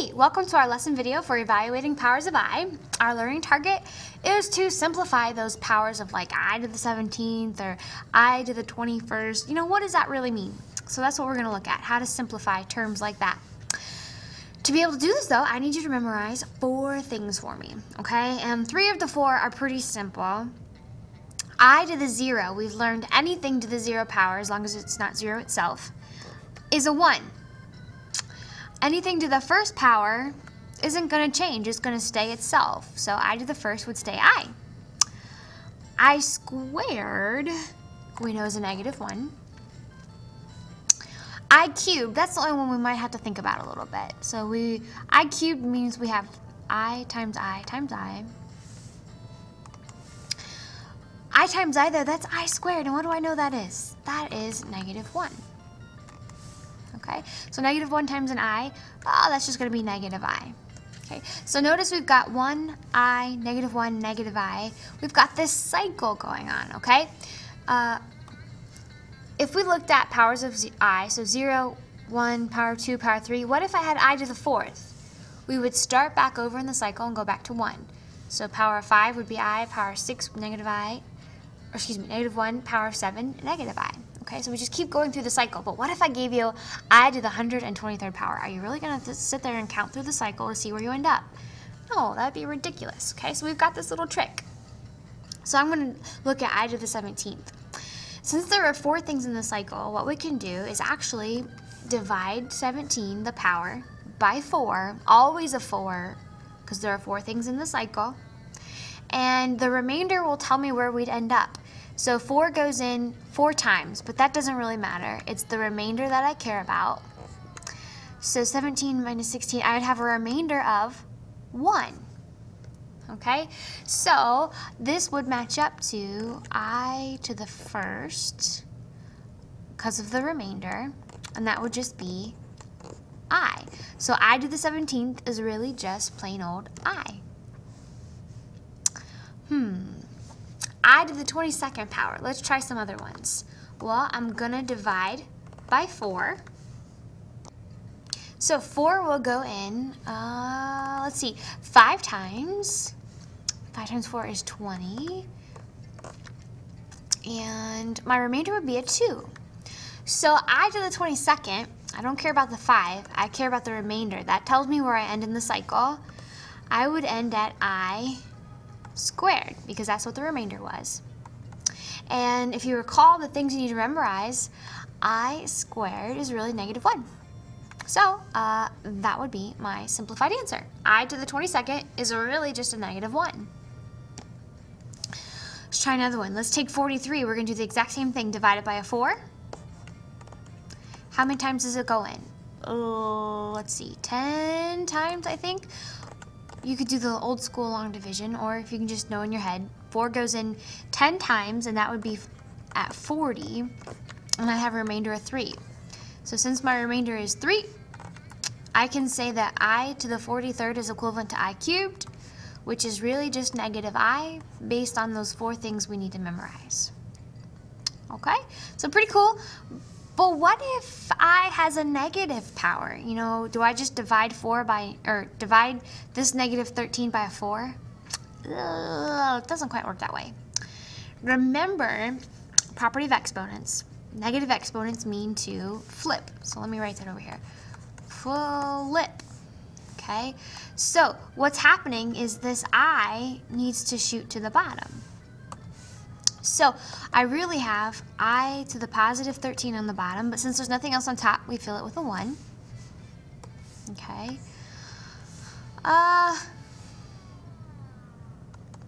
Hey, welcome to our lesson video for evaluating powers of i. Our learning target is to simplify those powers of like i to the 17th or i to the 21st. You know, what does that really mean? So that's what we're gonna look at, how to simplify terms like that. To be able to do this though, I need you to memorize four things for me, okay? And three of the four are pretty simple. i to the zero, we've learned anything to the zero power, as long as it's not zero itself, is a one anything to the first power isn't going to change. It's going to stay itself. So i to the first would stay i. i squared, we know is a negative 1. i cubed, that's the only one we might have to think about a little bit. So we i cubed means we have i times i times i. i times i, though, that's i squared. And what do I know that is? That is negative 1 okay? So negative 1 times an i, oh, that's just going to be negative i. Okay, so notice we've got 1 i, negative 1, negative i. We've got this cycle going on, okay? Uh, if we looked at powers of i, so 0, 1, power 2, power 3, what if I had i to the fourth? We would start back over in the cycle and go back to 1. So power 5 would be i, power 6, negative i, or excuse me, negative 1, power 7, negative i. Okay, so we just keep going through the cycle. But what if I gave you i to the 123rd power? Are you really going to sit there and count through the cycle to see where you end up? No, that'd be ridiculous. Okay, so we've got this little trick. So I'm going to look at i to the 17th. Since there are four things in the cycle, what we can do is actually divide 17, the power, by 4, always a 4, because there are four things in the cycle. And the remainder will tell me where we'd end up. So 4 goes in four times, but that doesn't really matter. It's the remainder that I care about. So 17 minus 16, I would have a remainder of 1. Okay, so this would match up to i to the first because of the remainder, and that would just be i. So i to the 17th is really just plain old i. i to the 22nd power. Let's try some other ones. Well, I'm going to divide by 4. So 4 will go in, uh, let's see, 5 times. 5 times 4 is 20. And my remainder would be a 2. So i to the 22nd, I don't care about the 5, I care about the remainder. That tells me where I end in the cycle. I would end at i squared because that's what the remainder was. And if you recall the things you need to memorize, i squared is really negative 1. So uh, that would be my simplified answer. i to the 22nd is really just a negative 1. Let's try another one. Let's take 43. We're going to do the exact same thing. Divide it by a 4. How many times does it go in? Oh, let's see. 10 times, I think you could do the old school long division, or if you can just know in your head, 4 goes in 10 times, and that would be at 40, and I have a remainder of 3. So since my remainder is 3, I can say that i to the 43rd is equivalent to i cubed, which is really just negative i based on those four things we need to memorize. Okay, so pretty cool. But what if I has a negative power? You know, do I just divide 4 by, or divide this negative 13 by a 4? Ugh, it doesn't quite work that way. Remember, property of exponents. Negative exponents mean to flip. So let me write that over here. Flip. Okay, so what's happening is this i needs to shoot to the bottom. So I really have i to the positive 13 on the bottom, but since there's nothing else on top, we fill it with a 1. Okay. Uh,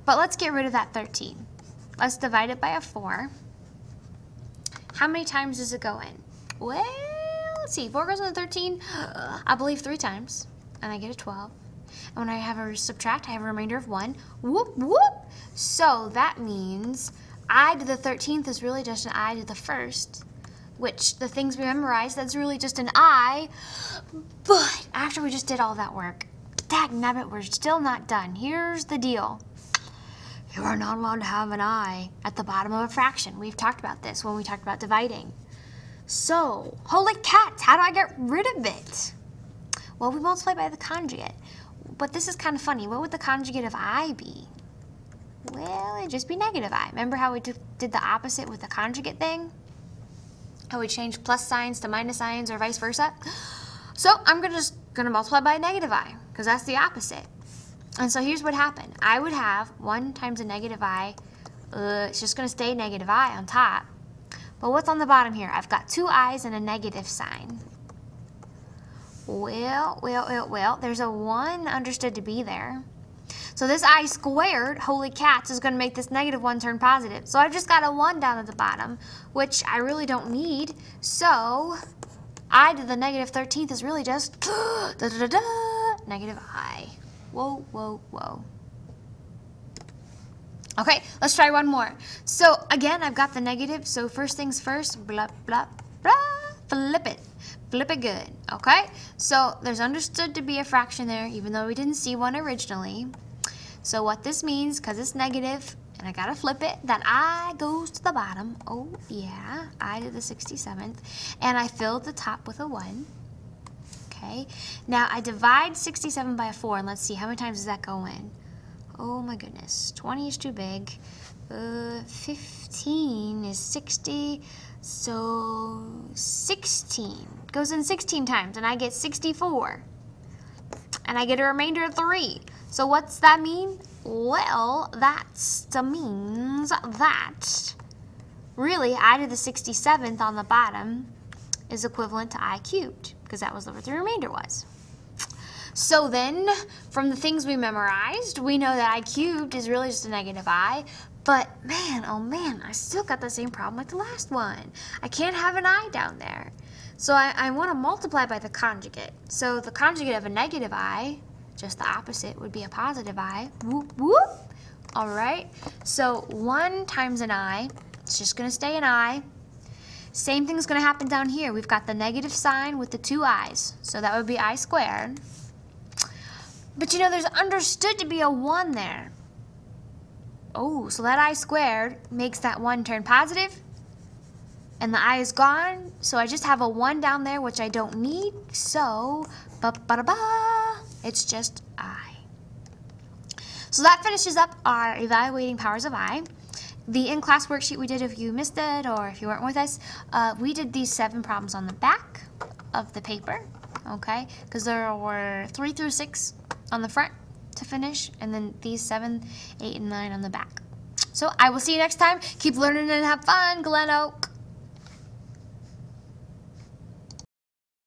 but let's get rid of that 13. Let's divide it by a 4. How many times does it go in? Well, let's see. 4 goes in the 13, I believe, 3 times. And I get a 12. And when I have a subtract, I have a remainder of 1. Whoop, whoop. So that means i to the 13th is really just an i to the first, which the things we memorized, that's really just an i. But after we just did all that work, dagnabbit, we're still not done. Here's the deal. You are not allowed to have an i at the bottom of a fraction. We've talked about this when we talked about dividing. So, holy cats, how do I get rid of it? Well, we multiply by the conjugate. But this is kind of funny. What would the conjugate of i be? Well, it'd just be negative i. Remember how we did the opposite with the conjugate thing? How we changed plus signs to minus signs or vice versa? So I'm gonna just gonna multiply by a negative i, because that's the opposite. And so here's what happened. I would have 1 times a negative i, uh, it's just gonna stay negative i on top. But what's on the bottom here? I've got two i's and a negative sign. Well, well, well, well, there's a 1 understood to be there. So this i squared, holy cats, is going to make this negative 1 turn positive. So I've just got a 1 down at the bottom, which I really don't need. So i to the negative 13th is really just da, da, da, da, negative i. Whoa, whoa, whoa. Okay, let's try one more. So again, I've got the negative. So first things first, blah, blah, blah, flip it. Flip it good, okay? So there's understood to be a fraction there, even though we didn't see one originally. So what this means, because it's negative, and I gotta flip it, that I goes to the bottom. Oh, yeah, I to the 67th. And I filled the top with a 1. Okay, now I divide 67 by 4, and let's see, how many times does that go in? Oh my goodness, 20 is too big. Uh, 15 is 60, so 16 goes in 16 times, and I get 64. And I get a remainder of 3. So what's that mean? Well, that means that really i to the 67th on the bottom is equivalent to i cubed, because that was what the remainder was. So then, from the things we memorized, we know that i cubed is really just a negative i, but man, oh man, I still got the same problem like the last one. I can't have an i down there. So I, I want to multiply by the conjugate. So the conjugate of a negative i just the opposite would be a positive i. Whoop, whoop. All right, so 1 times an i, it's just going to stay an i. Same thing's going to happen down here. We've got the negative sign with the two i's, so that would be i squared. But you know, there's understood to be a 1 there. Oh, so that i squared makes that 1 turn positive, and the i is gone, so I just have a 1 down there, which I don't need, so ba-ba-da-ba. It's just I. So that finishes up our evaluating powers of I. The in-class worksheet we did, if you missed it or if you weren't with us, uh, we did these seven problems on the back of the paper, okay? Because there were three through six on the front to finish, and then these seven, eight, and nine on the back. So I will see you next time. Keep learning and have fun, Glen Oak.